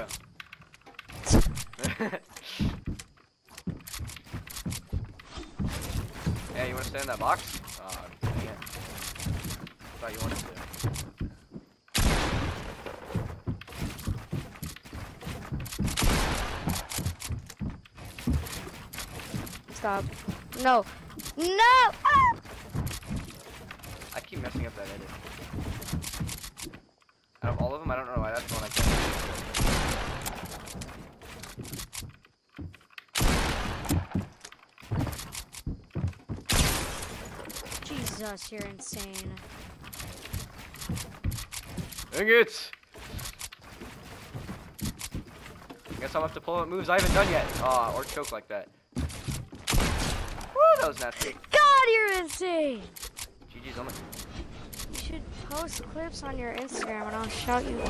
go. yeah, you want to stay in that box? Oh. Thought you wanted to. Stop. No. No! Ah! I keep messing up that edit. Out of all of them, I don't know Jesus, you're insane. Dang it! Guess I'll have to pull out moves I haven't done yet. Ah, or choke like that. Woo, that was nasty. God, you're insane! GG's on. You should post clips on your Instagram and I'll shout you